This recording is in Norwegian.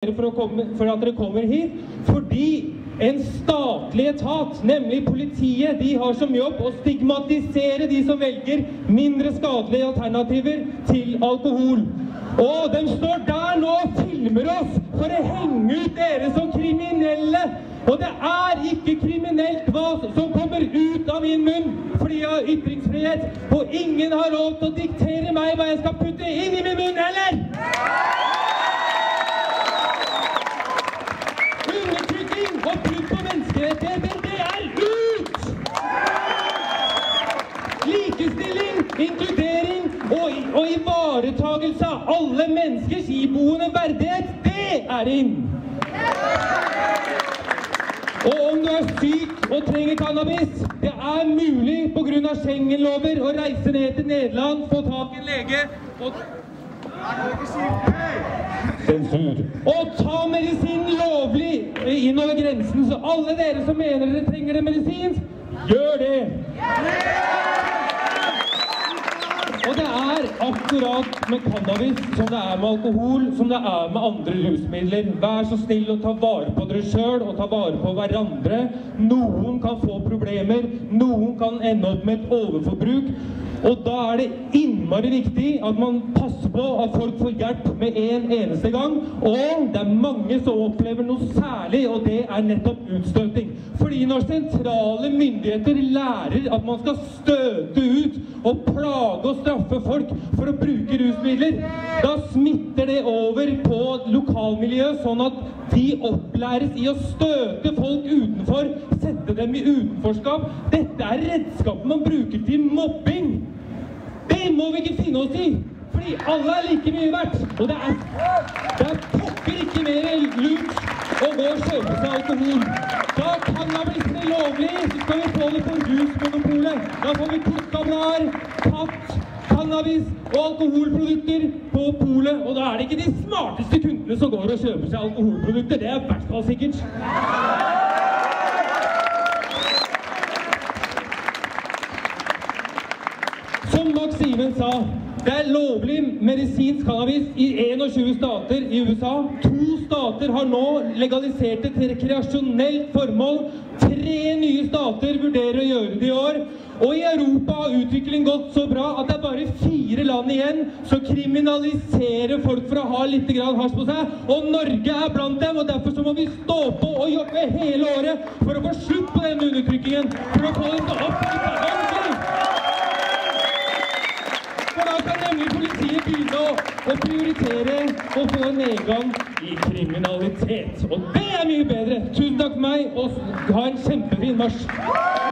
for, komme, for at dere kommer hit. Fordi en statlig etat, nemlig politiet, de har som jobb å stigmatisere de som velger mindre skadelige alternativer til alkohol. Og de står der nå og filmer oss for å henge ut dere som kriminelle. Og det er ikke kriminelt hva som kommer ut av min munn, fordi jeg har ytringsfrihet. Og ingen har lov til å diktere meg hva jeg skal putte inn i min munn heller! Undertrykking og brudd på menneskerettigheter, det er ut! Likestilling, inkludering og, og ivaretagelse av alle menneskers iboende verdighet, det er inn! Og om du er syk og trenger cannabis, det er mulig pga. Schengen-lover å reise ned til Nederland, få tak i en lege og Sensur. Og ta medisin lovlig innover grensen. Så alle dere som mener dere trenger det medisinsk, gjør det. Og det er akkurat med cannabis som det er med alkohol, som det er med andre rusmidler. Vær så snill å ta vare på dere sjøl og ta vare på hverandre. Noen kan få problemer, noen kan ende opp med et overforbruk. Og da er det innmari viktig at man passer på at folk får hjelp med en eneste gang. Og det er mange som opplever noe særlig, og det er nettopp utstøting. Fordi når sentrale myndigheter lærer at man skal støte ut og plage og straffe folk for å bruke rusmidler, da smitter det over på lokalmiljøet, sånn at de opplæres i å støte folk utenfor, sette dem i utenforskap. Dette er redskapet man bruker til mobbing. Det må vi ikke finne oss i! Fordi alle er like mye verdt. Og det er, det er pokker ikke mer lurt å gå og kjøpe seg alkohol. Da cannabisen er lovlig, så skal vi få det på rusmonopolet. Da får vi kokkablader, katt, cannabis og alkoholprodukter på polet. Og da er det ikke de smarteste kundene som går og kjøper seg alkoholprodukter. Det er i hvert fall sikkert. Som Maximen sa, det er lovlig medisinsk cannabis i 21 stater i USA. To stater har nå legalisert det til rekreasjonelt formål. Tre nye stater vurderer å gjøre det i år. Og i Europa har utviklingen gått så bra at det er bare fire land igjen som kriminaliserer folk for å ha litt hasj på seg. Og Norge er blant dem, og derfor så må vi stå på og jobbe hele året for å få slutt på denne undertrykkingen. For å få til opp i. For da kan nemlig politiet begynne å, å prioritere å få en nedgang i kriminalitet. Og det er mye bedre. Tusen takk for meg, og ha en kjempefin marsj.